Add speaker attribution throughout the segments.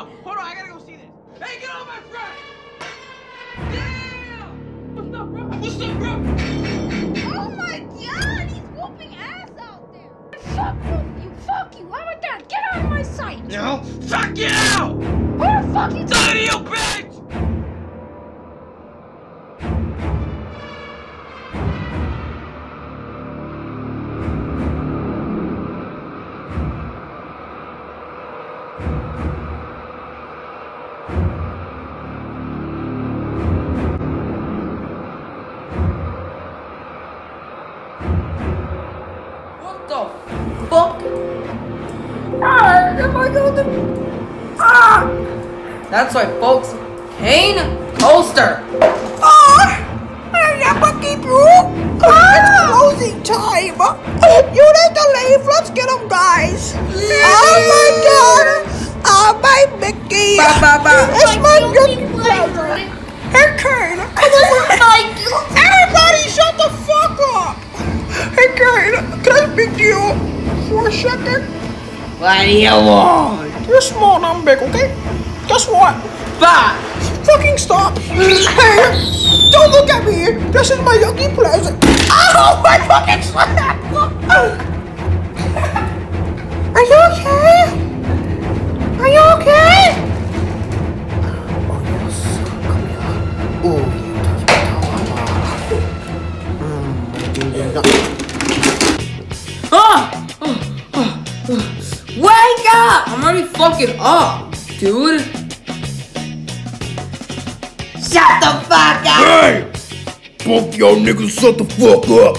Speaker 1: on, hold on, I gotta go see this. Hey, get on my friend! Damn! What's up, bro? What's up, bro?
Speaker 2: Oh my god, he's whooping ass out there. Fuck you, fuck you. I'm a dad. Get out of my sight.
Speaker 1: No, fuck you!
Speaker 2: Where the fuck you
Speaker 1: Die to you, bitch!
Speaker 3: Yucky pleasure. Ow! My fucking slap! Are you okay? Are you okay? Oh yes, come here. Oh, you touch my
Speaker 4: Ah! Oh, oh, oh. Wake up! I'm already fucking up, dude. Shut the fuck up!
Speaker 5: Hey! Both y'all niggas shut the fuck up!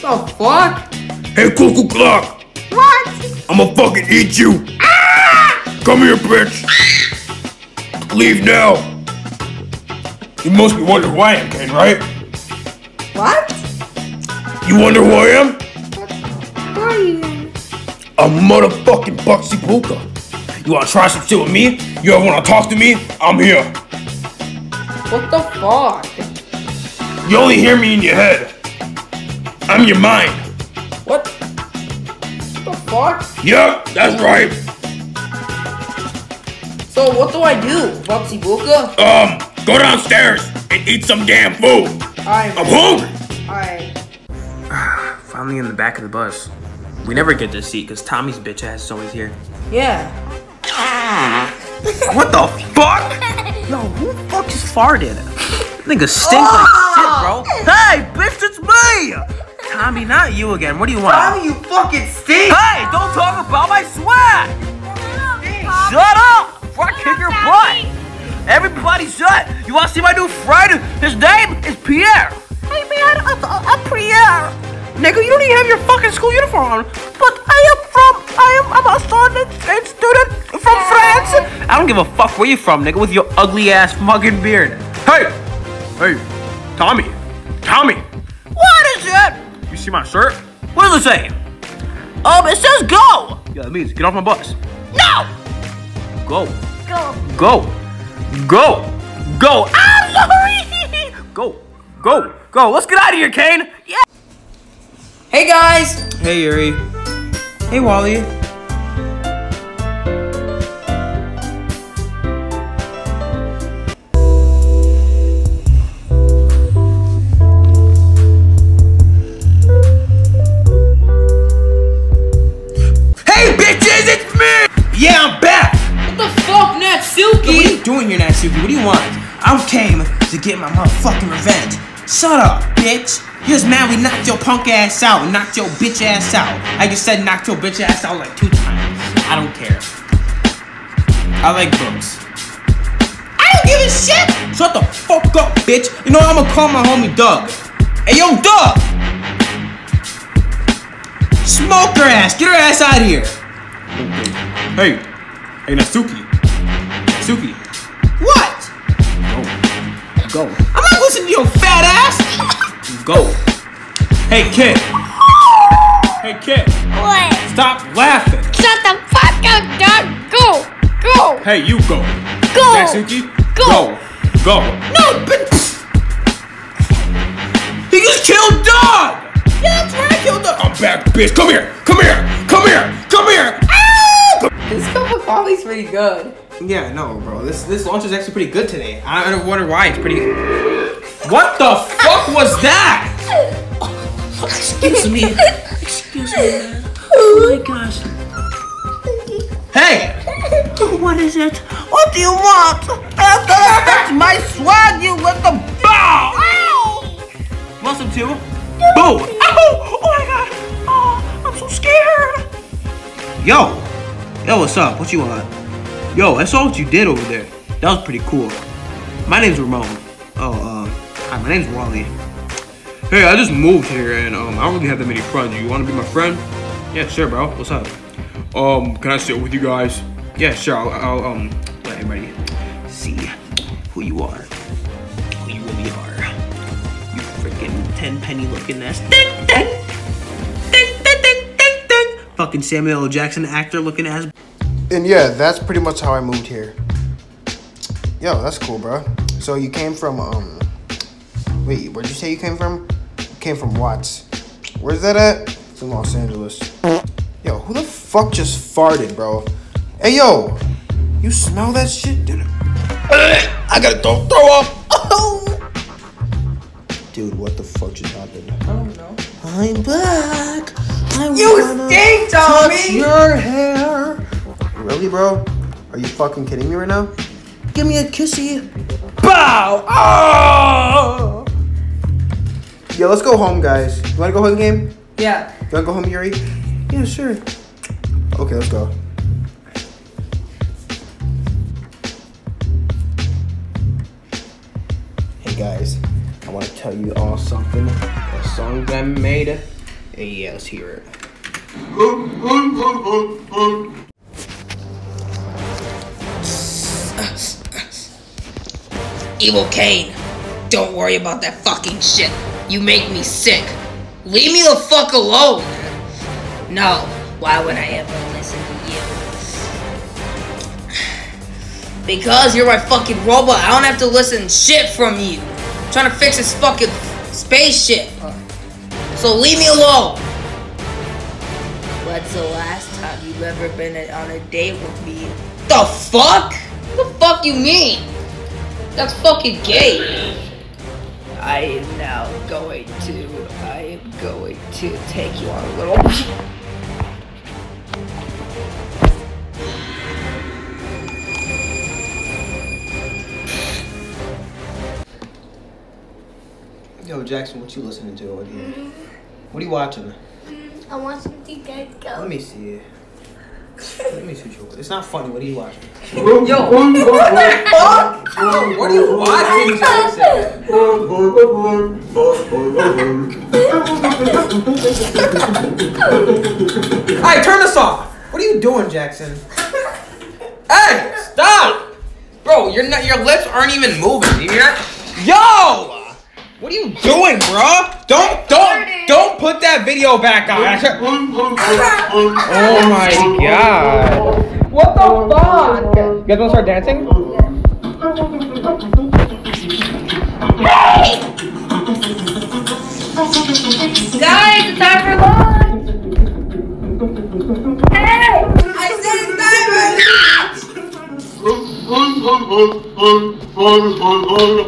Speaker 4: The fuck?
Speaker 5: Hey, Cuckoo Clock!
Speaker 2: What?
Speaker 5: I'ma fucking eat you! Ah! Come here, bitch! Leave now! You must be wondering why I am, Ken, right?
Speaker 4: What?
Speaker 5: You wonder who I am?
Speaker 2: Who are you?
Speaker 5: A motherfucking Bugsy Puka. You wanna try some shit with me? You ever wanna talk to me? I'm here.
Speaker 4: What the fuck?
Speaker 5: You only hear me in your head. I'm your mind.
Speaker 4: What? What the fuck?
Speaker 5: Yep, that's right.
Speaker 4: So what do I do, Bugsy Booka?
Speaker 5: Um, go downstairs and eat some damn food.
Speaker 4: Alright,
Speaker 5: I'm hungry.
Speaker 4: alright.
Speaker 1: Finally in the back of the bus. We never get this seat because Tommy's bitch ass is always here.
Speaker 4: Yeah.
Speaker 1: What the fuck? Yo, who the fuck just farted? Nigga stink like shit, bro. Oh, hey, bitch, it's me! Tommy, not you again. What do you want?
Speaker 4: Tommy, you fucking stink!
Speaker 1: Hey, don't talk about my sweat! Shut up! Before I kick your butt! Everybody shut! You wanna see my new friend? His name is Pierre!
Speaker 3: Hey man, I'm, I'm Pierre. Nigga, you don't even have your fucking school uniform on. But I am from, I am, I'm a student, student from France.
Speaker 1: I don't give a fuck where you from, nigga, with your ugly ass fucking beard. Hey! Hey, Tommy! Tommy!
Speaker 3: What is it?
Speaker 1: You see my shirt? What does it say?
Speaker 3: Um, it says go.
Speaker 1: Yeah, that means get off my bus.
Speaker 3: No.
Speaker 1: Go.
Speaker 2: Go.
Speaker 1: Go. Go. Go.
Speaker 3: I'm sorry.
Speaker 1: Go. Go. Go. Let's get out of here, Kane. Yeah.
Speaker 4: Hey guys!
Speaker 1: Hey, Yuri. Hey, Wally.
Speaker 4: Fuck,
Speaker 1: What are
Speaker 4: Natsuki?
Speaker 1: you doing here, Natsuki? What do you want? I came to get my motherfucking revenge. Shut up, bitch. You just mad we knocked your punk ass out, knocked your bitch ass out. I just said knocked your bitch ass out like two times. I don't care. I like books. I don't give a shit! Shut the fuck up, bitch. You know what? I'm gonna call my homie Doug. Hey, yo, Doug! Smoke her ass. Get her ass out of here. Hey. Hey, Natsuki. Natsuki. What? Go. Go. I'm not listening to your fat ass. Go. Hey, kid. Hey, kid.
Speaker 2: What?
Speaker 1: Stop laughing.
Speaker 2: Shut the fuck up, dog. Go. Go.
Speaker 1: Hey, you go.
Speaker 2: Go.
Speaker 1: Natsuki.
Speaker 2: Go.
Speaker 1: Go. Go. No, but. He just killed dog. Yeah, that's right. I killed dog. I'm back, bitch. Come here. Come here. Come here. Come here. Ow!
Speaker 4: This cup of coffee's pretty good.
Speaker 1: Yeah, no, bro. This this launch is actually pretty good today. I don't wonder why it's pretty. What the fuck was that? Excuse me. Excuse me, man. Oh my gosh. Hey!
Speaker 3: What is it? What do you want? After that's my swag, you little bow!
Speaker 1: Too? Boo!
Speaker 3: Oh, oh my god! Oh, I'm so scared!
Speaker 1: Yo! Yo, what's up? What you want? Yo, I saw what you did over there. That was pretty cool. My name's Ramon. Oh, uh, hi, my name's Wally. Hey, I just moved here and um, I don't really have that many friends. You want to be my friend? Yeah, sure, bro. What's up? Um, can I sit with you guys? Yeah, sure. I'll, I'll um, let everybody see who you are, who you really are. You freaking ten penny looking ass. Ding, ding, ding, ding, ding, ding, ding. Fucking Samuel L. Jackson actor looking ass.
Speaker 6: And yeah, that's pretty much how I moved here. Yo, that's cool, bro. So you came from um wait, where'd you say you came from? You came from Watts. Where's that at? It's in Los Angeles. Yo, who the fuck just farted, bro? Hey yo! You smell that shit? Dude, I gotta throw, throw up! Dude, what the fuck just happened? I don't know. I'm back! I
Speaker 3: You stink, Tommy!
Speaker 6: your hair! Really, bro? Are you fucking kidding me right now? Give me a kissy.
Speaker 3: Bow! Oh!
Speaker 6: Yo, let's go home, guys. You wanna go home, game?
Speaker 4: Yeah.
Speaker 6: You wanna go home, Yuri? Yeah, sure. Okay, let's go. Hey guys, I want to tell you all something. A song that I made. Hey, yeah, let's hear it.
Speaker 4: Evil Kane, don't worry about that fucking shit. You make me sick. Leave me the fuck alone. No, why would I ever listen to you? Because you're my fucking robot. I don't have to listen shit from you. I'm trying to fix this fucking spaceship. So leave me alone. What's the last time you've ever been on a date with me? The fuck? What the fuck you mean? That's fucking gay. I am now going to. I am going to take you on a little.
Speaker 6: Yo, Jackson, what you listening to over here? Mm-hmm. What are you watching? Mm-hmm.
Speaker 2: I want some to get
Speaker 6: Let me see it. Let me see what It's not funny. What are you watching?
Speaker 4: Yo,
Speaker 1: What the fuck? What are you watching, Jackson? Hey, turn this off. What are you doing, Jackson? hey, stop! Bro, you're not. Your lips aren't even moving. You're not. Yo! What are you doing, bro? Don't, don't, don't put that video back on. Oh my god. What the fuck? You guys wanna start dancing?
Speaker 2: Guys, it's time for lunch. Hey! I said it's time for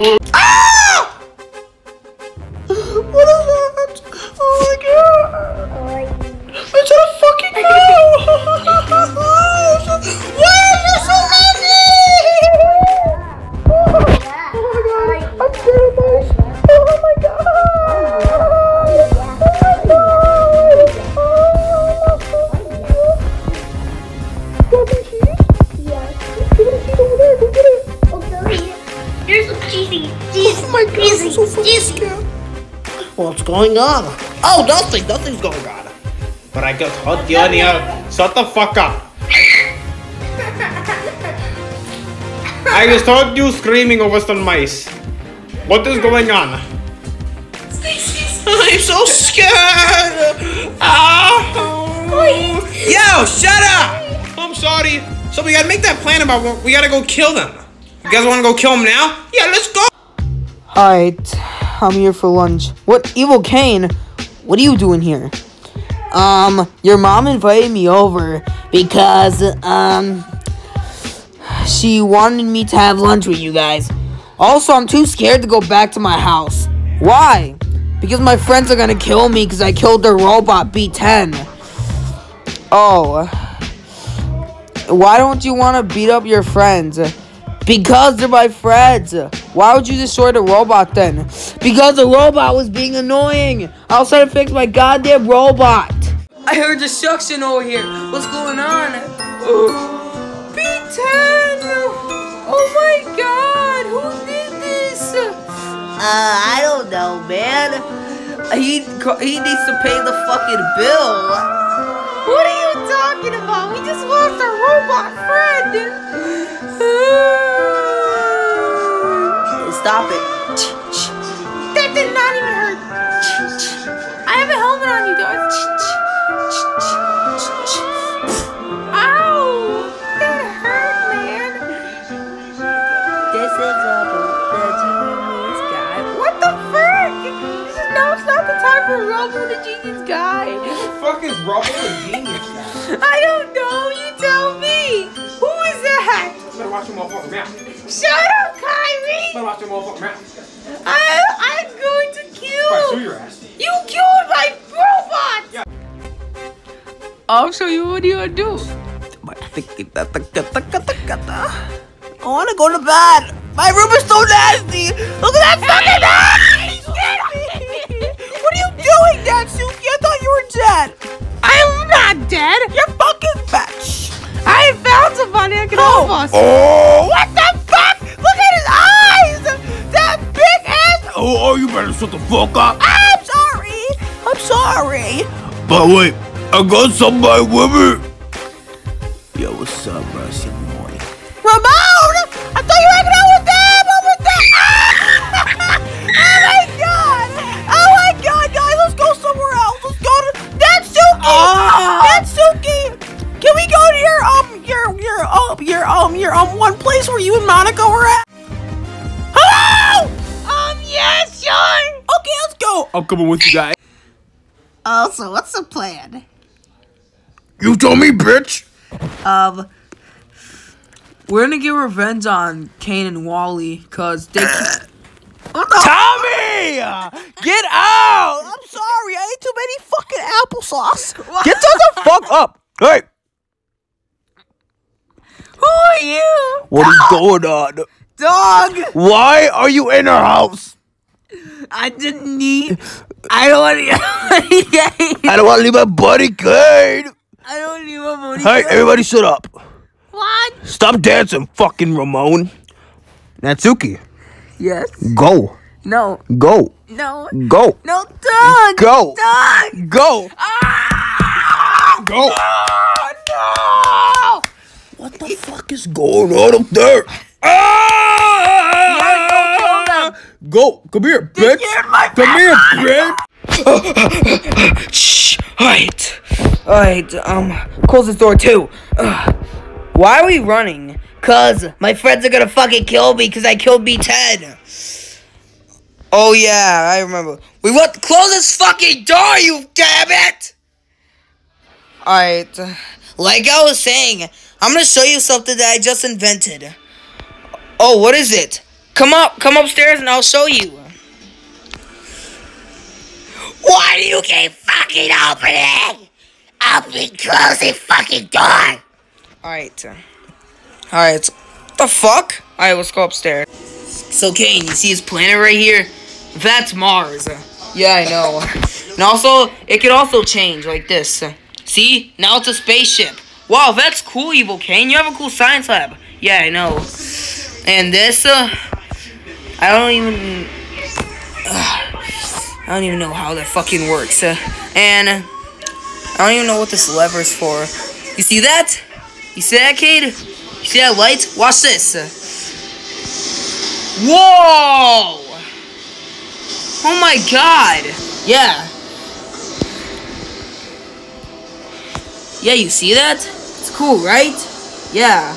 Speaker 3: What going on? Oh, nothing, nothing's going on.
Speaker 1: But I just heard you in here. Shut the fuck up. I just heard you screaming over some mice. What is going on?
Speaker 3: I'm so scared.
Speaker 1: Ow! Yo, shut up! I'm sorry. So we gotta make that plan about what we gotta go kill them. You guys wanna go kill them now? Yeah, let's go.
Speaker 7: Alright, I'm here for lunch. What, Evil Kane? What are you doing here? Um, your mom invited me over because, um,
Speaker 4: she wanted me to have lunch with you guys. Also, I'm too scared to go back to my house. Why? Because my friends are gonna kill me because I killed their robot B10. Oh. Why don't you want to beat up your friends? Because they're my friends. Why would you destroy the robot then? Because the robot was being annoying. I was trying to fix my goddamn robot. I heard destruction over here. What's going on? B10! Oh my god! Who did this?
Speaker 1: Uh, I don't know, man.
Speaker 4: He he needs to pay the fucking bill.
Speaker 8: What are you talking about? We just lost our robot friend.
Speaker 4: Stop it.
Speaker 8: That did not even hurt. I have a helmet on you, guys. Ow! That hurt, man.
Speaker 4: This is a the genius guy.
Speaker 8: What the frick? This is, no, it's not the time for Robo the Genius Guy.
Speaker 9: fuck is Rubble the genius guy?
Speaker 8: I don't know. You tell me. Who is that?
Speaker 9: Better watch your motherfucking mouth.
Speaker 8: Shut up, Kyrie.
Speaker 9: Better watch your motherfucking mouth.
Speaker 8: I, I'm going to
Speaker 9: If I
Speaker 8: kill.
Speaker 9: sue your ass.
Speaker 8: You killed my robot.
Speaker 4: I'll show you what you do.
Speaker 1: I want to go to bed. My room is so nasty. Look at that fucking ass. What are you doing, Natsuki? I thought you were dead.
Speaker 8: I'm not dead.
Speaker 1: You're fucking bitch.
Speaker 8: I found somebody that can help oh. us.
Speaker 5: Oh!
Speaker 1: What the fuck? Look at his eyes. That big ass.
Speaker 5: Oh, oh, you better shut the fuck up.
Speaker 1: I'm sorry. I'm sorry.
Speaker 5: But wait, I got somebody with me. Yo, what's up, bro? It's your morning.
Speaker 1: Ramon! Your your um your um your one place where you and Monica were at? Hello!
Speaker 8: Um, yes, sure.
Speaker 1: Okay, let's go.
Speaker 5: I'm coming with you guys.
Speaker 1: Oh, so what's the plan?
Speaker 5: You told me, bitch.
Speaker 1: Um,
Speaker 4: We're gonna get revenge on Kane and Wally because they.
Speaker 1: what the Tommy! Get out! I'm sorry, I ate too many fucking applesauce.
Speaker 5: Get the fuck up. Hey,
Speaker 1: Who are you?
Speaker 5: what is going on?
Speaker 1: Dog!
Speaker 5: Why are you in our house?
Speaker 1: I didn't need. I don't want to.
Speaker 5: I don't want to leave my Kane.
Speaker 1: I don't need my money.
Speaker 5: Hey, everybody shut up.
Speaker 8: What?
Speaker 5: Stop dancing, fucking Ramon. Natsuki,
Speaker 4: yes.
Speaker 5: go.
Speaker 4: No.
Speaker 5: Go.
Speaker 1: No.
Speaker 5: Go.
Speaker 1: No, dog!
Speaker 5: Go.
Speaker 1: Dog!
Speaker 5: Go. Ah! Go.
Speaker 1: Ah, no!
Speaker 5: What the fuck is going on up there? Ah! Go. Come here, bitch. Come here, bitch.
Speaker 4: Shh. Alright. Alright, um, close this door too. Ugh. Why are we running?
Speaker 10: Cause my friends are gonna fucking kill me because I killed B10.
Speaker 4: Oh yeah, I remember.
Speaker 10: We want to close this fucking door, you damn it!
Speaker 4: Alright.
Speaker 10: Like I was saying, I'm gonna show you something that I just invented. Oh, what is it? Come up, come upstairs and I'll show you. Why do you keep fucking opening? Open, close the fucking door.
Speaker 4: Alright. Alright. The fuck? Alright, let's go upstairs.
Speaker 10: So Kane, you see his planet right here? That's Mars.
Speaker 4: Yeah, I know.
Speaker 10: And also, it could also change like this. See? Now it's a spaceship. Wow, that's cool, Evil Kane. You have a cool science lab. Yeah, I know. And this, uh, I don't even, I don't even know how that fucking works. Uh, and uh, I don't even know what this lever's for. You see that? You see that, kid? You see that light? Watch this. Whoa! Oh my god! Yeah. Yeah, you see that? Cool, right? Yeah.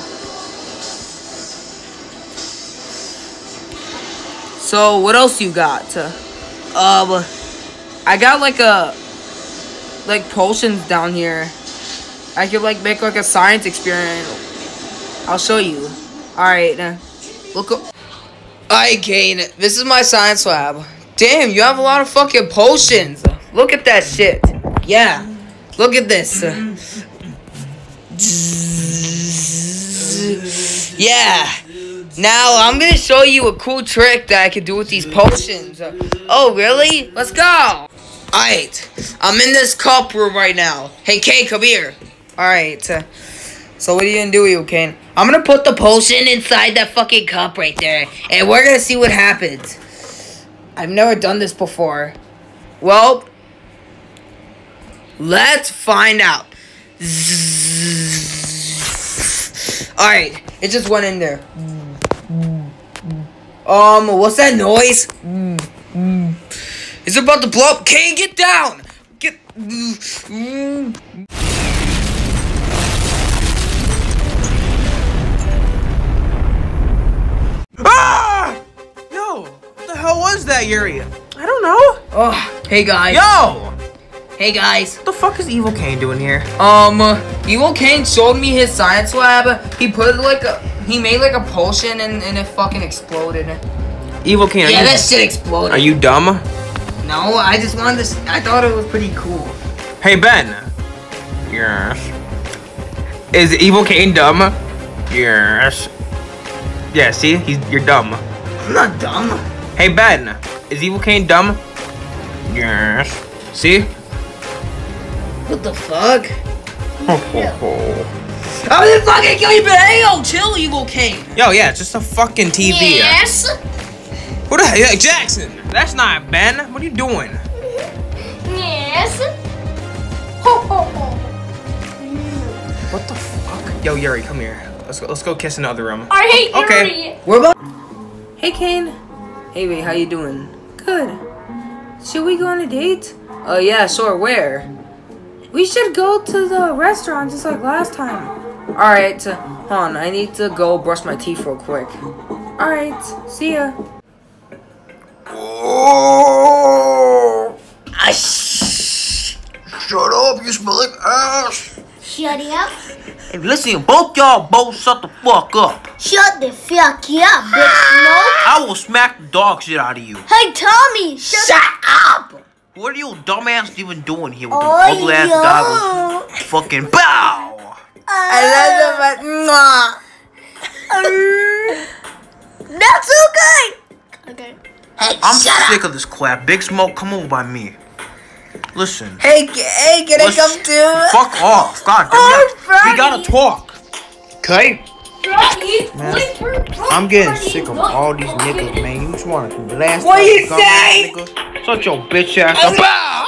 Speaker 10: So, what else you got? Um, I got like a, like potions down here. I could like make like a science experiment. I'll show you.
Speaker 4: Alright, uh, look up. Alright, Kane, this is my science lab. Damn, you have a lot of fucking potions. Look at that shit. Yeah, look at this. Yeah. Now I'm gonna show you a cool trick that I can do with these potions. Oh, really? Let's go. Alright, I'm in this cup room right now. Hey, Kane, come here. Alright, uh, so what are you gonna do, you Kane? I'm gonna put the potion inside that fucking cup right there, and we're gonna see what happens. I've never done this before. Well, let's find out. Alright, it just went in there. Um, what's that noise? Is it about to blow up? Kane, get down! Get.
Speaker 1: Ah! Yo, what the hell was that, Yuri? I don't know.
Speaker 4: Oh, hey guys.
Speaker 1: Yo!
Speaker 4: Hey guys.
Speaker 1: What the fuck is Evil Kane doing here?
Speaker 4: Um, Evil Kane showed me his science lab. He put like a, he made like a potion and, and it fucking exploded.
Speaker 1: Evil Kane,
Speaker 4: Yeah,
Speaker 1: you,
Speaker 4: that shit exploded.
Speaker 1: are you dumb?
Speaker 4: No, I just wanted to. I thought it was pretty cool.
Speaker 1: Hey, Ben. Yes. Is Evil Kane dumb? Yes. Yeah, see? He's You're dumb.
Speaker 4: I'm not dumb.
Speaker 1: Hey, Ben. Is Evil Kane dumb? Yes. See?
Speaker 4: What the fuck?
Speaker 1: Ho, ho, ho.
Speaker 4: I'm gonna fucking kill you, but hey, yo, chill, Evil Kane.
Speaker 1: Yo, yeah, it's just a fucking TV. Uh.
Speaker 2: Yes.
Speaker 1: What the hell? Jackson! That's not Ben. What are you doing?
Speaker 2: Yes. Ho ho ho.
Speaker 1: What the fuck? Yo, Yuri, come here. Let's go. Let's go kiss in the other room.
Speaker 2: I hate
Speaker 1: Okay.
Speaker 2: Yuri.
Speaker 4: We're about. Hey, Kane. Hey, wait, how you doing? Good. Should we go on a date? Oh yeah, sure. Where? We should go to the restaurant just like last time. All right, uh, hold on. I need to go brush my teeth real quick. All right, see ya. Sh-
Speaker 5: Shut up, you smell like ass.
Speaker 2: Shut up.
Speaker 1: Hey, listen, both y'all both shut the fuck up.
Speaker 2: Shut the fuck up, bitch. No.
Speaker 1: I will smack the dog shit out of you.
Speaker 2: Hey, Tommy. Shut, up.
Speaker 1: What are you dumbass even doing here with
Speaker 2: Oh,
Speaker 1: them ugly ass
Speaker 2: yo.
Speaker 1: goggles? Fucking bow!
Speaker 4: Uh, I love you, but
Speaker 2: That's okay. Okay. Hey,
Speaker 1: I'm
Speaker 2: shut
Speaker 1: sick of this crap. Big Smoke, come over by me. Listen,
Speaker 4: Hey, ca- hey, can I
Speaker 1: Let's-
Speaker 4: come too?
Speaker 1: fuck off. God damn
Speaker 2: Oh,
Speaker 1: it. We gotta talk. Okay?
Speaker 2: Man,
Speaker 6: I'm getting sick of all these niggas, man. You just wanna blast
Speaker 4: What
Speaker 6: that
Speaker 4: you
Speaker 6: gum
Speaker 4: say?
Speaker 6: nigga.
Speaker 1: Shut your bitch ass up. Bow!
Speaker 4: I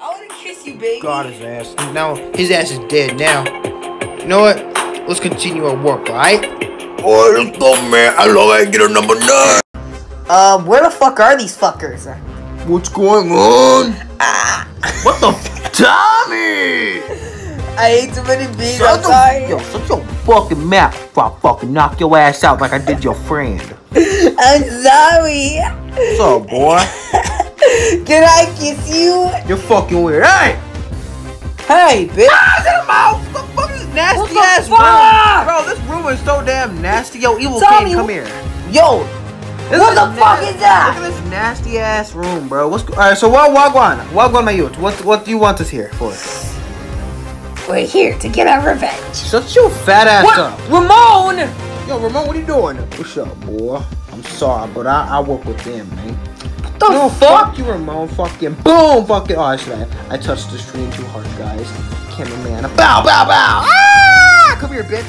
Speaker 4: wanna kiss you, baby.
Speaker 6: God his ass. Now his ass is dead now. You know what? Let's continue our work, alright?
Speaker 5: Oh, let's go, man. I love I get a number nine.
Speaker 4: Um, where the fuck are these fuckers?
Speaker 5: What's going on? What the f- Tommy?
Speaker 4: I ate too many beans.
Speaker 1: Shut
Speaker 4: I'm sorry.
Speaker 1: Yo, shut your fucking mouth before I fucking knock your ass out like I did your friend.
Speaker 4: I'm sorry.
Speaker 1: What's up, boy?
Speaker 4: Can I kiss you?
Speaker 1: You're fucking weird. Hey!
Speaker 4: Hey, bitch.
Speaker 1: Ah, get him out! What the fuck is nasty
Speaker 4: What the
Speaker 1: ass
Speaker 4: fuck?
Speaker 1: room? Bro, this room is so damn nasty. Yo, Evil
Speaker 4: Tommy,
Speaker 1: King, come here.
Speaker 4: Yo,
Speaker 1: This
Speaker 4: What the fuck is that?
Speaker 1: Look at this nasty ass room, bro. What's all right? So what? Wagwan, Wagwan, my youth. What? What do you want us here for?
Speaker 4: We're here to get our revenge.
Speaker 1: Shut your fat ass
Speaker 4: What?
Speaker 1: up.
Speaker 4: Ramon!
Speaker 1: Yo, Ramon, what are you doing? What's up, boy? I'm sorry, but I, I work with them, man.
Speaker 4: The
Speaker 1: no,
Speaker 4: fuck?
Speaker 1: fuck you, Ramon. Fucking boom, fucking. Oh, I should I, I touched the screen too hard, guys. Cameraman, bow, bow, bow. Ah! Come here, bitch.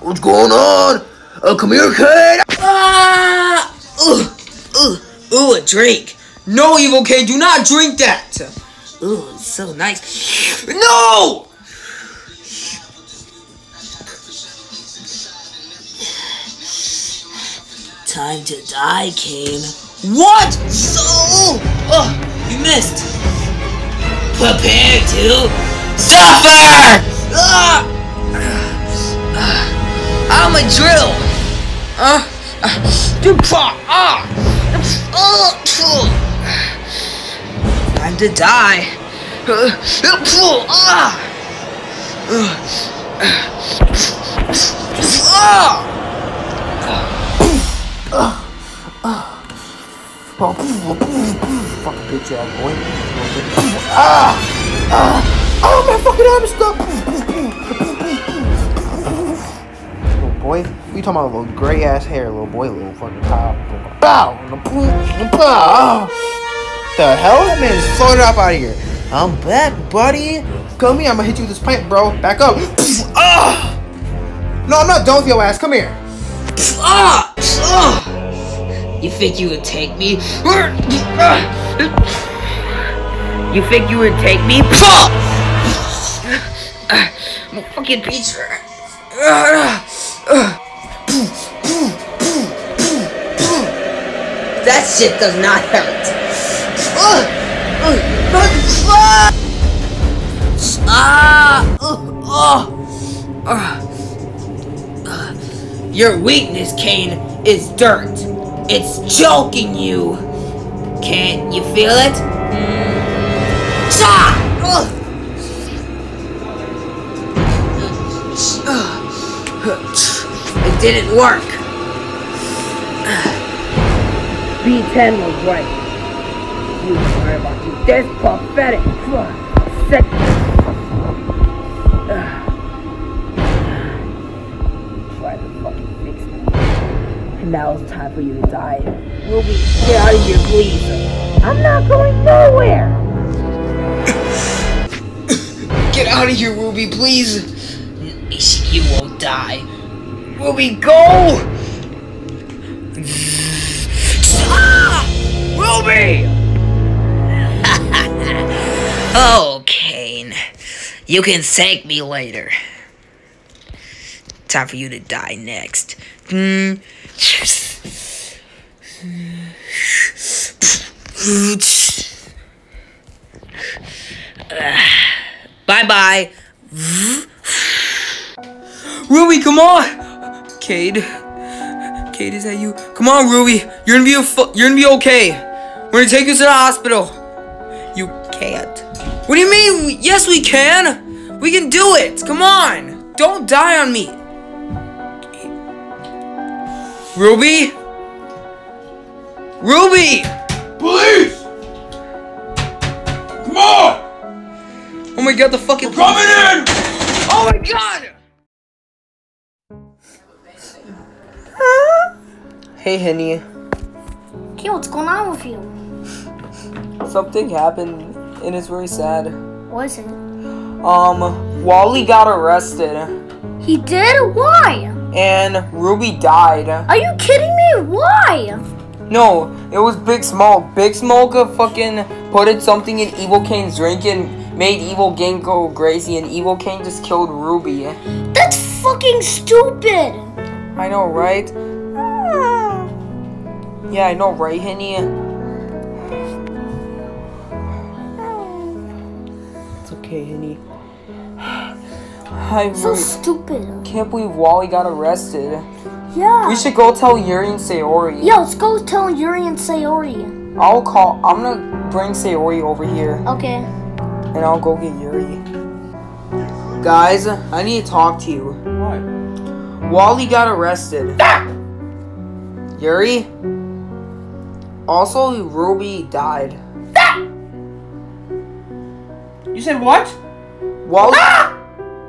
Speaker 5: What's going on? Uh, come here, kid.
Speaker 4: Ah! Ugh, ugh, ooh, a drink. No, Evil Kid, do not drink that. Ooh, it's so nice. No! Time to die, Kane. What? So, oh, you missed. Prepare to suffer. Ah! I'm a drill. Uh, uh. Ah. Phew. Time to die. Uh,
Speaker 1: Fucking bitch ass boy. Ah! Ah! Oh, my fucking arm is stuck! Little boy, we talking about little gray ass hair, little boy, little fucking pow. Bow! Bow! The hell? That man's floated up out of here. I'm back, buddy. Come here, I'm gonna hit you with this pipe, bro. Back up. Ah! No, I'm not done with your ass. Come here.
Speaker 4: Ah! Ah! You think you would take me? You think you would take me? I'm a fucking pizza. That shit does not hurt. Your weakness, Kane, is dirt. It's choking you. Can't you feel it? It didn't work. B10 was right. You are about to this pathetic sick. Try to fucking fix me. And now it's time for you to die. Ruby, get out of here, please. I'm not going nowhere. get out of here, Ruby, please. You won't die. Ruby, go! Ruby! Oh, Kane. You can thank me later. Time for you to die next. Mm. Bye bye. Ruby, come on! Cade. Cade, is that you? Come on, Ruby. You're gonna be you're gonna be okay. We're gonna take you to the hospital. You can't. What do you mean? Yes, we can. We can do it. Come on. Don't die on me. Ruby? Ruby!
Speaker 11: Police! Come on!
Speaker 4: Oh my god, the fucking
Speaker 11: Coming in!
Speaker 4: Oh my god! Hey, Henny.
Speaker 3: Okay, what's going on with you?
Speaker 4: Something happened and it's very sad.
Speaker 3: Was it?
Speaker 4: Um, Wally got arrested
Speaker 3: He did? Why?
Speaker 4: and Ruby died.
Speaker 3: Are you kidding me? Why?
Speaker 4: No, it was Big Smoke. Big Smoke fucking put it something in Evil Kane's drink and made Evil Kane go crazy and Evil Kane just killed Ruby.
Speaker 3: That's fucking stupid.
Speaker 4: I know, right? Yeah, I know, right, Henny? Okay, Henny. I'm
Speaker 3: So
Speaker 4: really
Speaker 3: stupid.
Speaker 4: can't believe Wally got arrested.
Speaker 3: Yeah.
Speaker 4: We should go tell Yuri and Sayori.
Speaker 3: Yeah, let's go tell Yuri and Sayori.
Speaker 4: I'll call. I'm gonna bring Sayori over here
Speaker 3: Okay.
Speaker 4: and I'll go get Yuri. Guys, I need to talk to you.
Speaker 12: What?
Speaker 4: Wally got arrested. Ah! Yuri? Also, Ruby died.
Speaker 12: You said what?
Speaker 4: Wally, ah!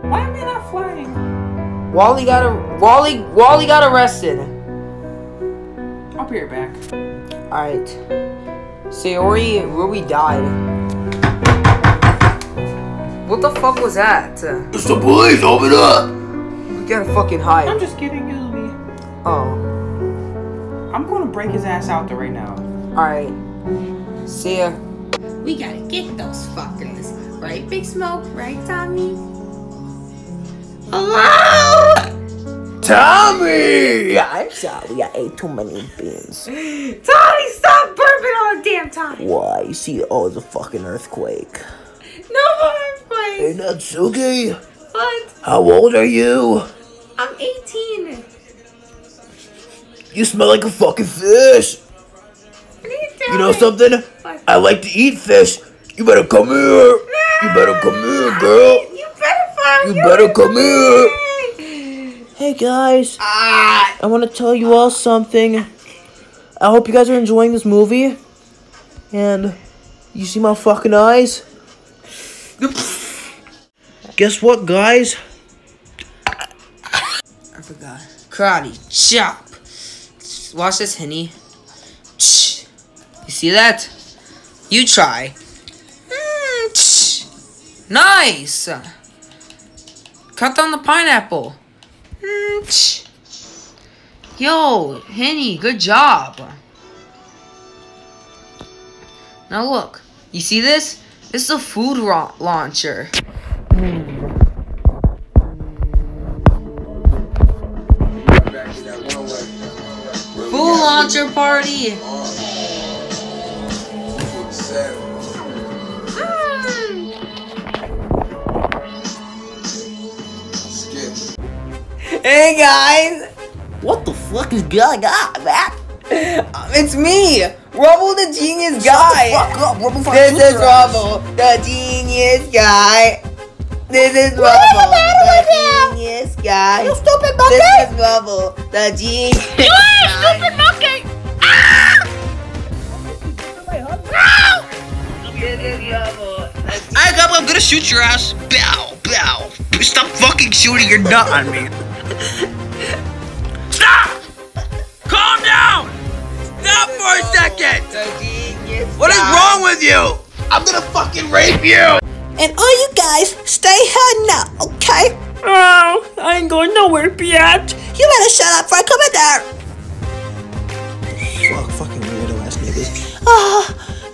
Speaker 12: Why am I not flying?
Speaker 4: Wally got a Wally Wally got arrested.
Speaker 12: I'll be right back.
Speaker 4: Alright. Sayori, Ruby died. What the fuck was that?
Speaker 11: It's the police, open up!
Speaker 4: We gotta fucking hide.
Speaker 12: I'm just kidding, it'll.
Speaker 4: Oh.
Speaker 12: I'm gonna break his ass out there right now.
Speaker 4: Alright. See ya.
Speaker 13: We gotta get those fuckers. Right, Big Smoke? Right, Tommy? Hello?
Speaker 11: Tommy!
Speaker 5: I'm sorry, I ate too many beans.
Speaker 13: Tommy, stop burping all the damn time.
Speaker 5: Why? You see, oh, it's a fucking earthquake.
Speaker 13: No more
Speaker 5: Hey,
Speaker 13: place.
Speaker 5: Natsuki,
Speaker 13: What?
Speaker 5: how old are you?
Speaker 13: I'm 18.
Speaker 5: You smell like a fucking fish.
Speaker 13: What are you?
Speaker 5: You know something?
Speaker 13: What?
Speaker 5: I like to eat fish. You better come here. You better come here, girl.
Speaker 13: You better find
Speaker 5: You better come here.
Speaker 1: Hey guys,
Speaker 4: Ah!
Speaker 1: I want to tell you all something. I hope you guys are enjoying this movie. And you see my fucking eyes? Guess what, guys?
Speaker 4: I forgot. Karate chop. Watch this, Henny. You see that? You try. Nice. Cut down the pineapple. Mm, Yo, Henny, good job. Now look, you see this? This is a food launcher. Food launcher party. Hey guys,
Speaker 1: What the fuck is going on, man?
Speaker 4: um, it's me, Rubble the Genius Guy.
Speaker 1: The Fuck up, Rubble
Speaker 4: This is
Speaker 1: shoot.
Speaker 4: Rubble, the Genius Guy. This is
Speaker 1: What is the
Speaker 4: Rubble,
Speaker 1: matter with
Speaker 4: the
Speaker 1: you?
Speaker 4: Genius Guy.
Speaker 1: You stupid monkey!
Speaker 4: This is Rubble, the Genius
Speaker 14: You are stupid monkey!
Speaker 4: This is Rubble,
Speaker 15: I got, I'm gonna shoot your ass. Bow, bow. Stop fucking shooting your nut on me. Stop! Calm down! Stop for a second! What is wrong with you? I'm gonna fucking rape you!
Speaker 1: And all you guys, stay here now, okay?
Speaker 16: Oh, I ain't going nowhere yet.
Speaker 1: You better shut up before I come in there. Fuck, fucking weirdo ass niggas. Ah,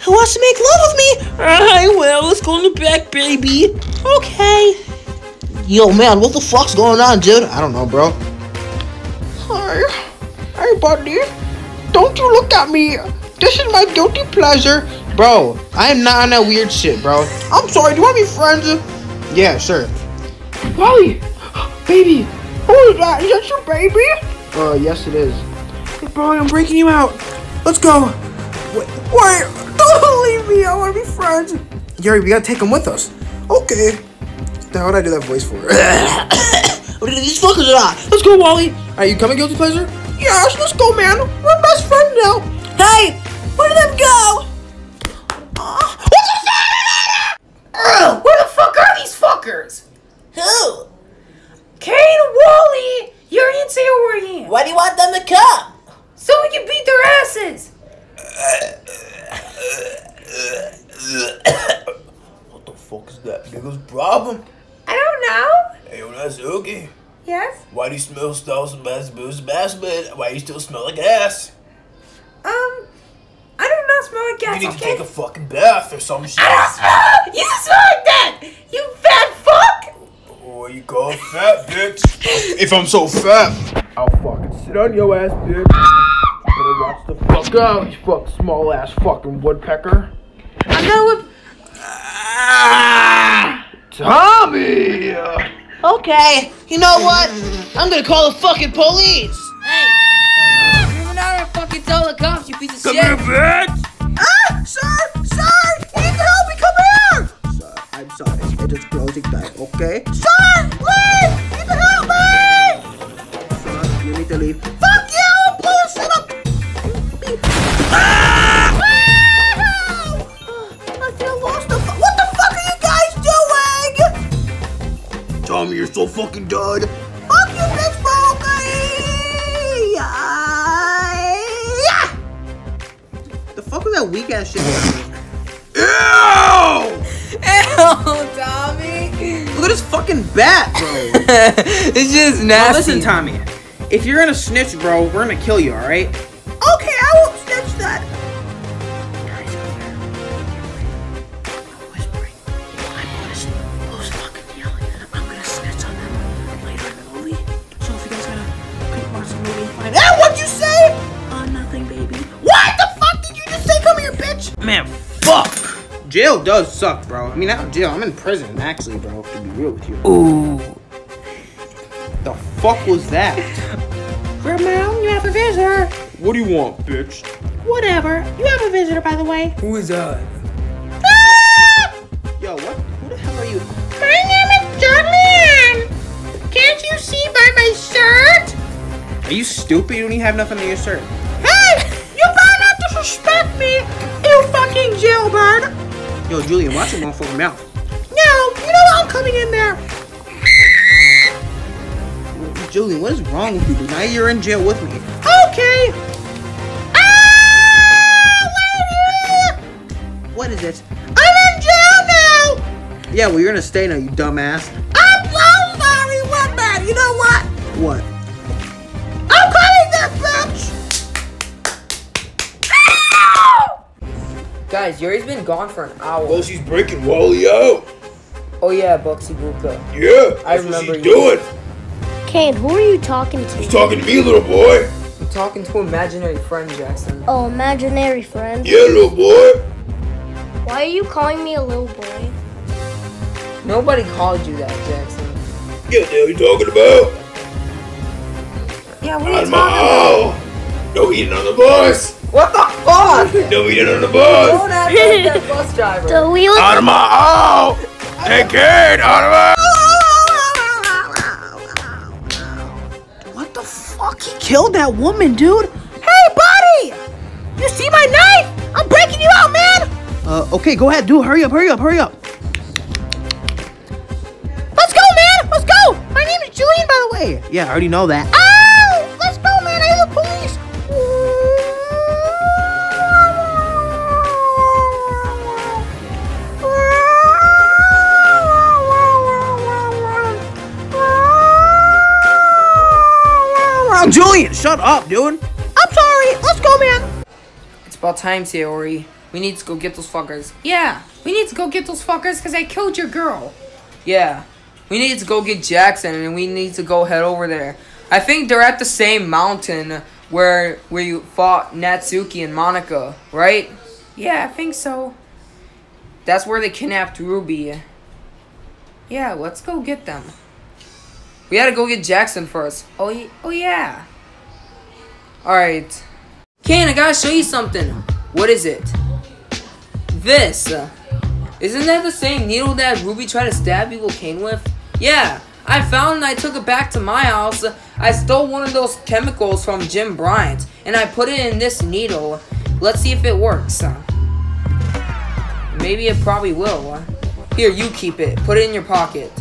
Speaker 1: who wants to make love with me?
Speaker 16: I will. Let's go in the back, baby.
Speaker 1: Okay. Yo, man, what the fuck's going on, dude? I don't know, bro. Hi. Hey, buddy. Don't you look at me. This is my guilty pleasure. Bro, I am not on that weird shit, bro. I'm sorry, do you want to be friends? Yeah, sure.
Speaker 16: Wally, baby.
Speaker 1: Who is that? Is that your baby? Uh, yes, it is. Bro, I'm breaking you out. Let's go. Wait, wait, don't leave me. I want to be friends. Yuri, we gotta take him with us. Okay. The hell would I do that voice for? what are these fuckers are? Let's go, Wally. Are you coming, Guilty Pleasure? Yes, let's go, man. We're best friends now. Hey, where did them go? Uh, what the fuck?
Speaker 17: Where the fuck are these fuckers?
Speaker 1: Who?
Speaker 17: Kane, Wally, Yuri, and Sayorian.
Speaker 1: Why do you want them to come?
Speaker 17: So we can beat their asses.
Speaker 5: What the fuck is that nigga's problem?
Speaker 17: I don't know.
Speaker 5: Hey, yo, that's Oogie.
Speaker 17: Yes.
Speaker 5: Why do you smell styles and bass booze bass man? Why you still smell like ass?
Speaker 17: Um, I do not smell like gas.
Speaker 5: You need to
Speaker 17: okay.
Speaker 5: take a fucking bath or some shit.
Speaker 17: I don't smell. You smell like that. You fat fuck.
Speaker 5: Or you call it fat, bitch. if I'm so fat, I'll fucking sit on your ass, bitch. Better watch the fuck out, you fuck small ass fucking woodpecker.
Speaker 17: I'm not with.
Speaker 5: Tommy!
Speaker 1: Okay, you know what? I'm gonna call the fucking police.
Speaker 4: Hey! You're not gonna fucking tell the cops, you piece of shit!
Speaker 5: Come here, bitch!
Speaker 1: Ah, sir, sir, you need to help me. Come here. Sir, I'm sorry. It is closing time. Okay. Sir, please, you need to help me. Sir, you need to leave.
Speaker 5: Tommy, you're so fucking done.
Speaker 1: Fuck you, bitch, Brokey! Yeah! The fuck was that weak ass shit?
Speaker 5: Ew!
Speaker 4: Ew, Tommy!
Speaker 15: Look at this fucking bat, bro.
Speaker 4: it's just
Speaker 15: Now
Speaker 4: nasty.
Speaker 15: listen, Tommy. If you're gonna snitch, bro, we're gonna kill you, alright? Jail does suck, bro. I mean, not jail. I'm in prison, actually, bro. To be real with you.
Speaker 16: Ooh.
Speaker 15: The fuck was that?
Speaker 17: Grandma, you have a visitor.
Speaker 5: What do you want, bitch?
Speaker 17: Whatever. You have a visitor, by the way.
Speaker 4: Who is that? Ah!
Speaker 15: Yo, what? Who the hell are you?
Speaker 17: My name is John Can't you see by my shirt?
Speaker 1: Are you stupid? You don't even have nothing on your shirt.
Speaker 3: Hey, you better not disrespect me, you fucking jailbird.
Speaker 1: Yo, Julian, watch it going for your mouth.
Speaker 3: No, you know what? I'm coming in there.
Speaker 1: Julian, what is wrong with you? Now you're in jail with me.
Speaker 3: Okay. Ah!
Speaker 1: What is it?
Speaker 3: I'm in jail now.
Speaker 1: Yeah, well, you're gonna stay now, you dumbass.
Speaker 3: I'm so sorry. What bad? You know what?
Speaker 1: What?
Speaker 4: Guys, Yuri's been gone for an hour.
Speaker 5: Well, she's breaking Wally out.
Speaker 4: Oh yeah, Bugsy Buka.
Speaker 5: Yeah,
Speaker 4: I
Speaker 5: that's what
Speaker 4: remember
Speaker 5: she's
Speaker 4: you.
Speaker 5: doing.
Speaker 2: Kane, who are you talking
Speaker 5: She's
Speaker 2: to?
Speaker 5: talking to me, little boy.
Speaker 4: I'm talking to imaginary friend Jackson.
Speaker 2: Oh, imaginary friend.
Speaker 5: Yeah, little boy.
Speaker 2: Why are you calling me a little boy?
Speaker 4: Nobody called you that, Jackson.
Speaker 5: Yeah, the hell you talking about?
Speaker 4: Yeah, what are
Speaker 5: On
Speaker 4: you
Speaker 5: my
Speaker 4: talking about?
Speaker 5: own. No eating on the bus.
Speaker 4: What the fuck?
Speaker 5: No eating on the bus.
Speaker 4: Don't act like that bus driver.
Speaker 2: So we look
Speaker 5: Out of my own. Hey, kid, out of my
Speaker 3: What the fuck? He killed that woman, dude. Hey, buddy! You see my knife? I'm breaking you out, man.
Speaker 1: Uh, okay, go ahead, dude. Hurry up, hurry up, hurry up.
Speaker 3: Let's go, man. Let's go. My name is Julian, by the way.
Speaker 1: Yeah, I already know that.
Speaker 3: Ow!
Speaker 1: Julian, shut up, dude.
Speaker 3: I'm sorry. Let's go, man.
Speaker 4: It's about time, Sayori. We need to go get those fuckers. Yeah, we need to go get those fuckers because I killed your girl. Yeah, we need to go get Jackson and we need to go head over there. I think they're at the same mountain where where you fought Natsuki and Monika, right? Yeah, I think so. That's where they kidnapped Ruby. Yeah, let's go get them. We gotta go get Jackson first. Oh, y- oh yeah. Alright. Kane, I gotta show you something. What is it? This. Isn't that the same needle that Ruby tried to stab Evil Kane with? Yeah, I found and I took it back to my house. I stole one of those chemicals from Jim Bryant and I put it in this needle. Let's see if it works. Maybe it probably will. Here, you keep it. Put it in your pocket.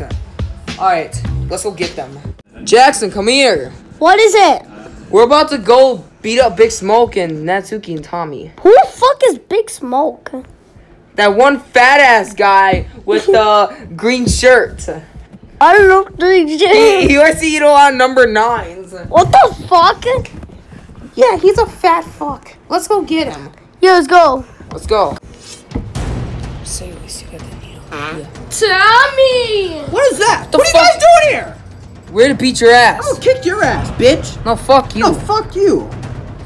Speaker 4: Alright, let's go get them. Jackson, come here.
Speaker 2: What is it?
Speaker 4: We're about to go beat up Big Smoke and Natsuki and Tommy.
Speaker 2: Who the fuck is Big Smoke?
Speaker 4: That one fat ass guy with the green shirt.
Speaker 2: I don't know. the-
Speaker 4: He, he see you on number nines.
Speaker 2: What the fuck?
Speaker 4: Yeah, he's a fat fuck. Let's go get him.
Speaker 2: Yeah, let's go.
Speaker 4: Let's go. Say at least you got the needle. Yeah.
Speaker 2: Tommy!
Speaker 1: What is that?
Speaker 4: The
Speaker 1: what are you guys doing here?
Speaker 4: We're to beat your ass.
Speaker 1: I'm gonna kick your ass, bitch.
Speaker 4: No, fuck you.
Speaker 1: No, fuck you.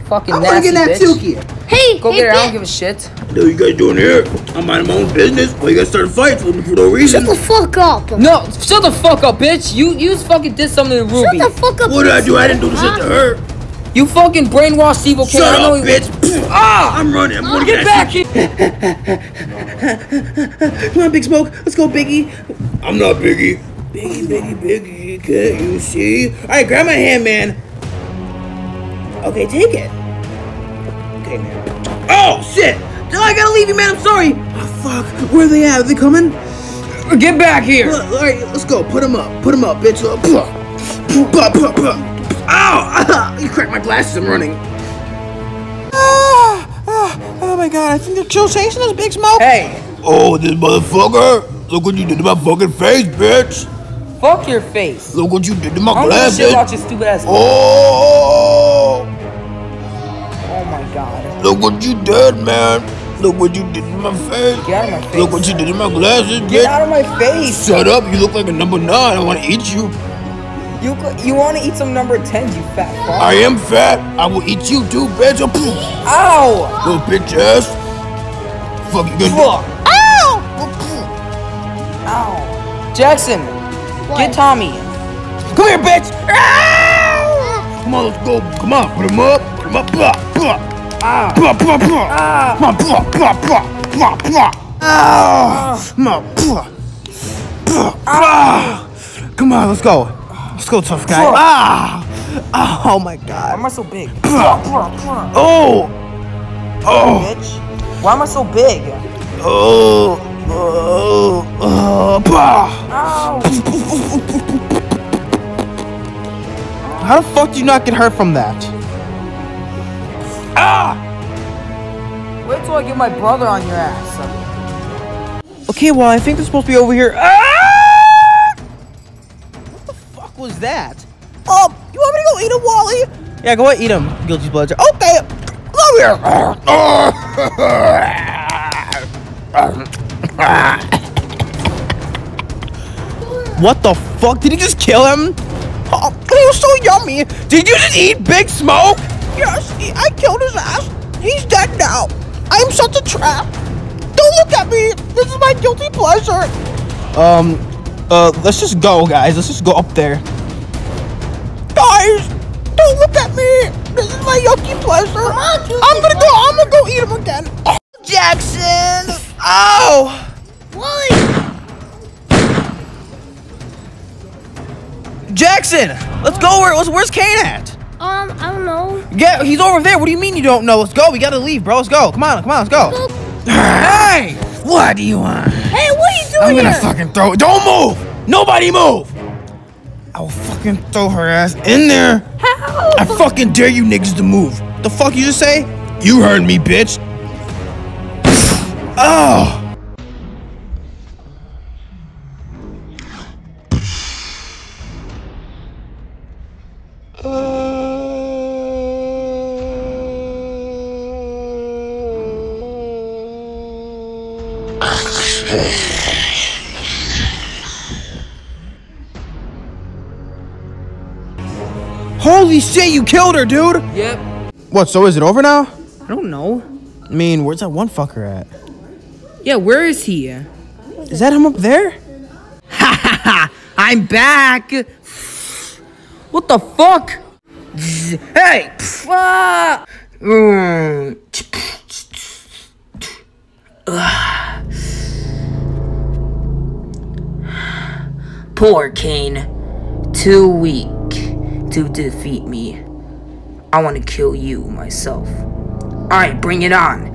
Speaker 4: Fucking
Speaker 1: I wanna
Speaker 4: nasty
Speaker 1: get that
Speaker 4: bitch.
Speaker 1: Tuki.
Speaker 2: Hey,
Speaker 4: Go
Speaker 2: hey,
Speaker 4: get her. I don't give a shit.
Speaker 5: What are you guys doing here? I'm minding my own business. Why you guys starting fights for, for no reason?
Speaker 2: Shut the fuck up.
Speaker 4: No, shut the fuck up, bitch. You you just fucking did something to Ruby.
Speaker 2: Shut the fuck up.
Speaker 5: What did I do? I didn't do this shit to her.
Speaker 4: You fucking brainwashed Evil Kane.
Speaker 5: Shut
Speaker 4: I know
Speaker 5: up,
Speaker 4: you-
Speaker 5: bitch. Ah, I'm running. I'm gonna
Speaker 4: Get
Speaker 5: get
Speaker 4: back here.
Speaker 1: Come on, Big Smoke. Let's go, Biggie.
Speaker 5: I'm not Biggie.
Speaker 1: Biggie, Biggie, Biggie. Can't you see? All right, grab my hand, man. Okay, take it. Okay, man. Oh shit! No, I gotta leave you, man. I'm sorry. Oh fuck. Where are they at? Are they coming?
Speaker 4: Get back here.
Speaker 1: All right, let's go. Put them up. Put them up, bitch. Uh, puh. Puh, puh, puh. Ow! You cracked my glasses. I'm running.
Speaker 3: Ah, ah, oh my god, I think they're still chasing us, Big Smoke.
Speaker 4: Hey,
Speaker 5: Oh, this motherfucker. Look what you did to my fucking face, bitch.
Speaker 4: fuck your face.
Speaker 5: Look what you did to my
Speaker 4: I don't give a shit
Speaker 5: glasses.
Speaker 4: about your stupid ass.
Speaker 5: Oh,
Speaker 4: Oh my god.
Speaker 5: look what you did, man. Look what you did to my face.
Speaker 4: Get out of my face.
Speaker 5: Look what you did to my glasses,
Speaker 4: Get
Speaker 5: bitch.
Speaker 4: out of my face.
Speaker 5: Shut up. You look like a number nine. I want to eat you.
Speaker 4: You you want to eat some number 10s, you fat fuck.
Speaker 5: I am fat. I will eat you too, bitch. Oh, poof.
Speaker 4: Ow!
Speaker 5: Little bitch ass. Fuck you gonna
Speaker 4: Fuck.
Speaker 3: Ow!
Speaker 4: Ow. Jackson, get Tommy.
Speaker 1: Come here, bitch.
Speaker 5: Come on, let's go. Come on, put him up. Put him up. Blah, blah.
Speaker 4: Ah.
Speaker 5: Blah, blah, blah.
Speaker 4: Ah.
Speaker 5: Come on, blah, blah, blah, blah, blah.
Speaker 1: Ah. Come on. Blah. Blah. Ah. Come on, let's go. Let's go, tough guy. Ah. Oh my god.
Speaker 4: Why am I so big?
Speaker 1: Oh! Oh!
Speaker 4: Bitch. Why am I so big?
Speaker 1: Oh! Oh! Oh!
Speaker 4: Ow.
Speaker 1: How the fuck do you not get hurt from that? Ah!
Speaker 4: Wait till I get my brother on your ass.
Speaker 1: Okay, well, I think they're supposed to be over here. Ah! Was that?
Speaker 18: Um, you want me to go eat a Wally?
Speaker 1: Yeah, go ahead, eat him, guilty pleasure. Okay, come here. What the fuck? Did he just kill him?
Speaker 18: Oh, he was so yummy.
Speaker 1: Did you just eat Big Smoke?
Speaker 18: Yes, I killed his ass. He's dead now. I am such a trap. Don't look at me. This is my guilty pleasure.
Speaker 1: Um, uh, let's just go, guys. Let's just go up there.
Speaker 18: Guys, don't look at me. This is my yucky pleasure. I'm gonna go. I'm gonna go eat him again.
Speaker 1: Jackson! Oh!
Speaker 3: Wally!
Speaker 1: Jackson! Let's go. Where, where's, where's Kane at?
Speaker 3: Um, I don't know.
Speaker 1: Yeah, he's over there. What do you mean you don't know? Let's go. We gotta leave, bro. Let's go. Come on, come on, let's go. Hey! What do you want?
Speaker 3: Hey, what are you doing
Speaker 1: I'm gonna
Speaker 3: here?
Speaker 1: fucking throw it. Don't move! Nobody move! I will fucking throw her ass in there.
Speaker 3: How?
Speaker 1: I fucking dare you niggas to move. The fuck you just say? You heard me, bitch. Oh! Shit, you killed her, dude!
Speaker 4: Yep.
Speaker 1: What, so is it over now?
Speaker 4: I don't know.
Speaker 1: I mean, where's that one fucker at?
Speaker 4: Yeah, where is he?
Speaker 1: Is that him up there?
Speaker 4: Ha ha ha! I'm back! What the fuck? Hey! Ah! Poor Kane. Too weak to defeat me. I want to kill you myself. Alright, bring it on.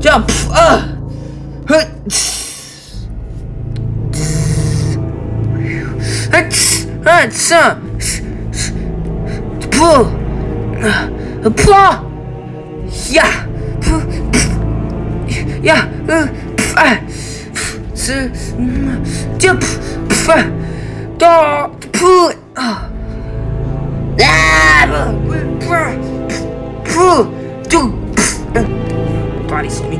Speaker 4: Jump! Uh. Uh. Pull. Uh. Yeah. Yeah. Jump. Uh. Uh. Ah. Uh. Body slam me.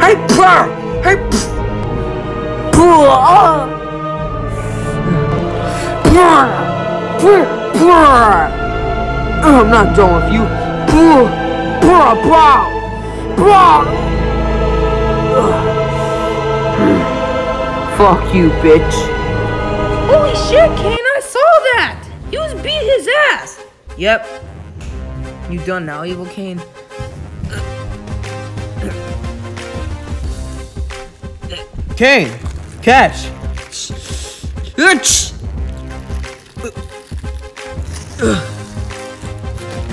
Speaker 4: Hey, purr! Hey! I'm not done with you. Purr! Purr! Purr! Purr! Fuck you, bitch.
Speaker 19: Holy shit, Kane, I saw that! He was beat his ass!
Speaker 4: Yep. You done now, Evil Kane?
Speaker 1: Kane! Catch!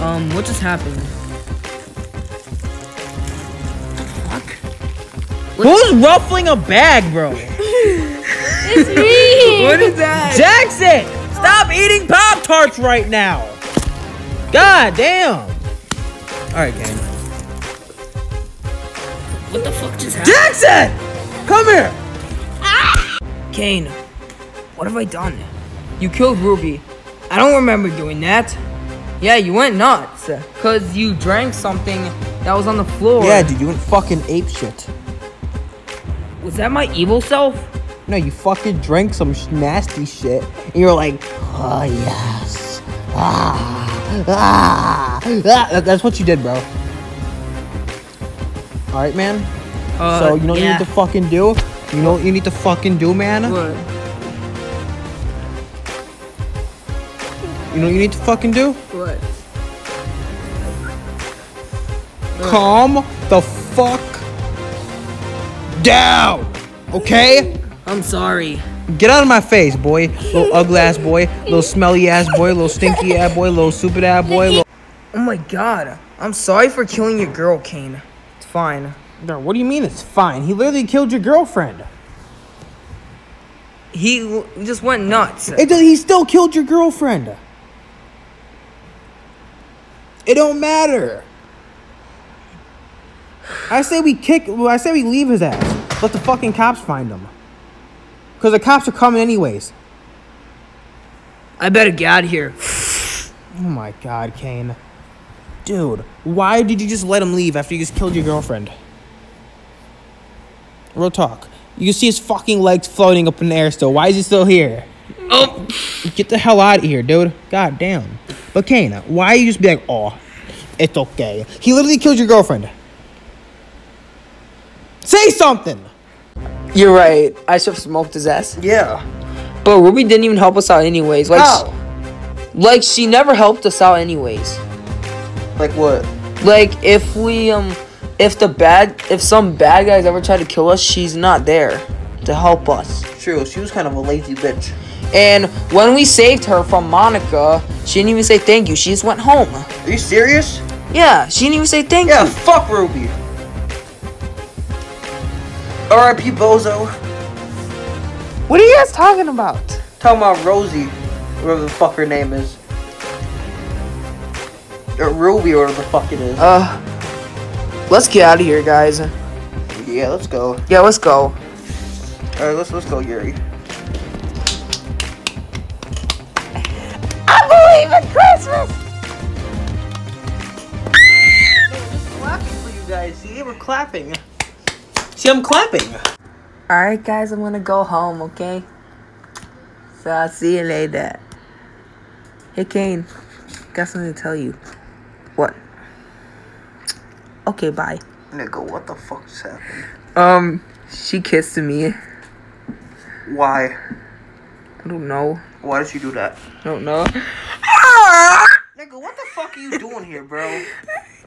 Speaker 4: Um, what just happened?
Speaker 1: Who's ruffling a bag, bro?
Speaker 3: It's me!
Speaker 4: What is that?
Speaker 1: Jackson! Stop eating Pop Tarts right now! God damn! Alright, Kane.
Speaker 4: What the fuck just happened?
Speaker 1: Jackson! Come here! Ah!
Speaker 4: Kane, what have I done? You killed Ruby. I don't remember doing that. Yeah, you went nuts. Cause you drank something that was on the floor.
Speaker 1: Yeah, dude, you went fucking ape shit.
Speaker 4: Was that my evil self?
Speaker 1: No, you fucking drank some sh- nasty shit, and you're like, oh yes, ah, ah, ah. That- That's what you did, bro. All right, man.
Speaker 4: Uh,
Speaker 1: so you know what you need to fucking do? You know what you need to fucking do, man?
Speaker 4: What?
Speaker 1: You know what you need to fucking do?
Speaker 4: What?
Speaker 1: Calm the fuck down. Okay?
Speaker 4: I'm sorry.
Speaker 1: Get out of my face, boy. Little ugly ass boy. Little smelly ass boy. Little stinky ass boy. Little stupid ass boy. Little...
Speaker 4: Oh my god. I'm sorry for killing your girl, Kane. It's fine.
Speaker 1: Bro, what do you mean it's fine? He literally killed your girlfriend.
Speaker 4: He just went nuts.
Speaker 1: It, he still killed your girlfriend. It don't matter. I say we kick. I say we leave his ass. Let the fucking cops find him. Cause the cops are coming anyways.
Speaker 4: I better get out of here.
Speaker 1: Oh my god, Kane. Dude, why did you just let him leave after you just killed your girlfriend? Real talk. You see his fucking legs floating up in the air still. Why is he still here?
Speaker 4: Oh,
Speaker 1: Get the hell out of here, dude. God damn. But Kane, why you just be like, oh, it's okay. He literally killed your girlfriend. Say something!
Speaker 4: You're right. I should have smoked his ass.
Speaker 1: Yeah.
Speaker 4: But Ruby didn't even help us out anyways. Like,
Speaker 1: How?
Speaker 4: like she never helped us out anyways.
Speaker 1: Like what?
Speaker 4: Like if we um, if the bad, if some bad guys ever try to kill us, she's not there to help us.
Speaker 1: True, she was kind of a lazy bitch.
Speaker 4: And when we saved her from Monika, she didn't even say thank you. She just went home.
Speaker 1: Are you serious?
Speaker 4: Yeah, she didn't even say thank
Speaker 1: Yeah,
Speaker 4: you.
Speaker 1: Yeah, fuck Ruby. R.I.P. Bozo.
Speaker 4: What are you guys talking about?
Speaker 1: Talking about Rosie, whatever the fuck her name is. Or Ruby, or whatever the fuck it is.
Speaker 4: Uh, let's get out of here, guys.
Speaker 1: yeah, let's go.
Speaker 4: Yeah, let's go.
Speaker 1: Alright, let's let's go, Yuri.
Speaker 2: I believe in Christmas!
Speaker 1: Clapping for you guys. See, we're clapping. See, I'm clapping.
Speaker 4: Alright, guys, I'm gonna go home, okay? So I'll see you later. Hey, Kane. Got something to tell you. What? Okay, bye.
Speaker 1: Nigga, what the fuck just happened?
Speaker 4: Um, she kissed me.
Speaker 1: Why?
Speaker 4: I don't know.
Speaker 1: Why did she do that?
Speaker 4: I don't know.
Speaker 1: Nigga, what the fuck are you doing here, bro?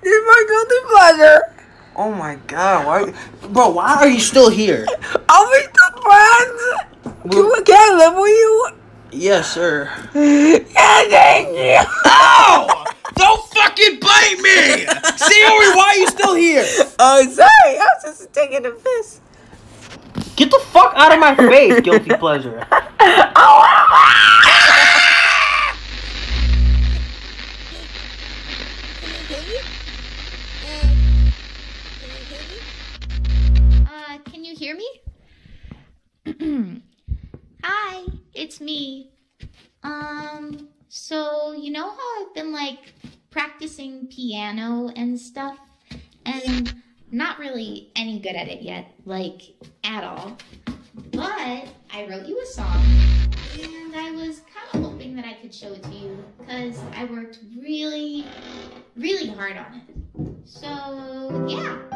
Speaker 4: It's my guilty pleasure.
Speaker 1: Oh my god, why? Bro, why are you still here?
Speaker 4: I'll be the friends.
Speaker 1: Well-
Speaker 4: Can I live with you?
Speaker 1: Yes, sir.
Speaker 4: Yeah, thank you.
Speaker 1: Ow! Don't fucking bite me! See, why are you still here?
Speaker 4: Oh, sorry. I was just taking a piss.
Speaker 1: Get the fuck out of my face, guilty pleasure.
Speaker 2: Oh, Can you hear me? Hi, it's me. Um, so you know how I've been like practicing piano and stuff, and not really any good at it yet, like at all. But I wrote you a song, and I was kind of hoping that I could show it to you because I worked really, really hard on it. So yeah.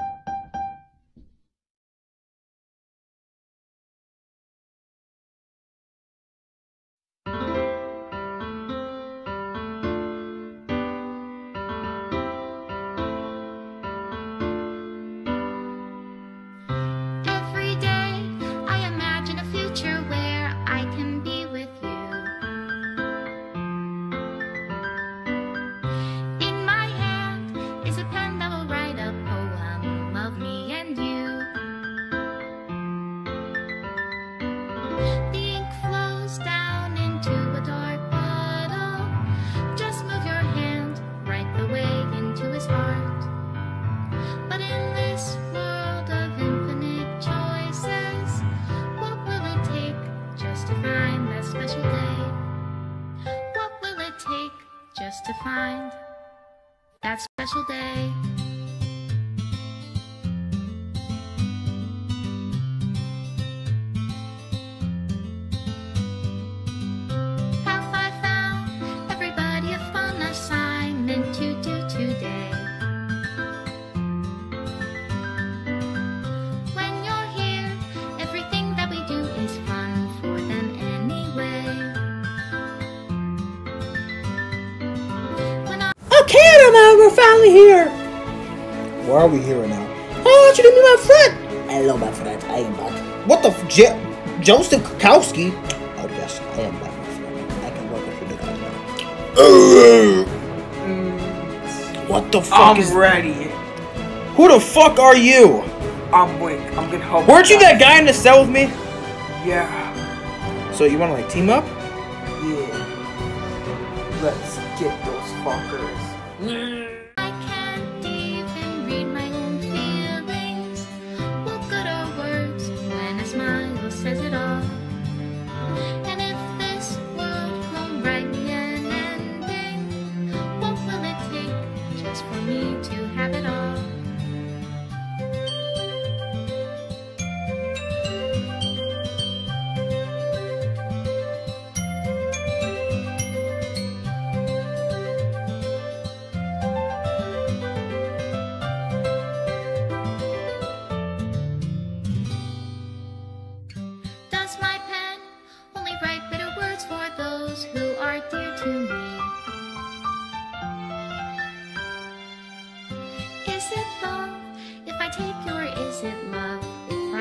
Speaker 2: When I
Speaker 1: we're finally here. Why are we here now? I want you to be my friend.
Speaker 4: Hello, my friend. I am back.
Speaker 1: What the f- J- Joseph Kukowski? Oh yes, I am back, my friend. I can work with you guys now. What the fuck
Speaker 20: I'm
Speaker 1: is?
Speaker 20: ready.
Speaker 1: Who the fuck are you?
Speaker 20: I'm Wink. I'm gonna help.
Speaker 1: Weren't you that guy in the cell with me?
Speaker 20: Yeah.
Speaker 1: So you want to like team up?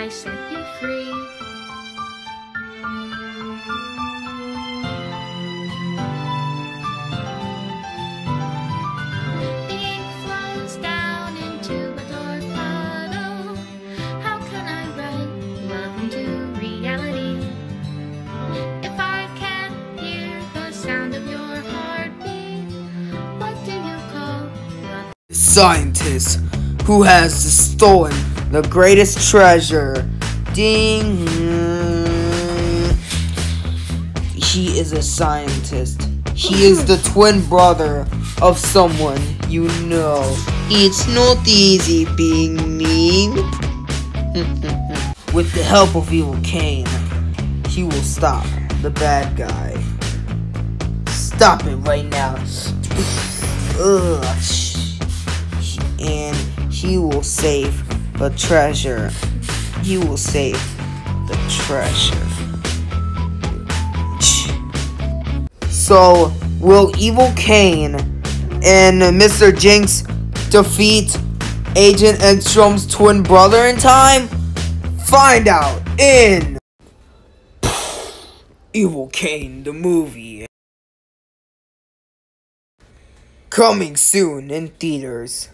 Speaker 2: I set you free? The flows down into a dark puddle. How can I write love into reality? If I can't hear the sound of your heartbeat, what do you call love?
Speaker 4: Scientist who has the stolen the greatest treasure. Ding. He is a scientist. He is the twin brother of someone you know. It's not easy being mean. With the help of Evil Kane, he will stop the bad guy. Stop it right now. Ugh. And he will save the treasure. You will save the treasure. So, will Evil Kane and Mr. Jinx defeat Agent Eggstrom's twin brother in time? Find out in Evil Kane, the movie. Coming soon in theaters.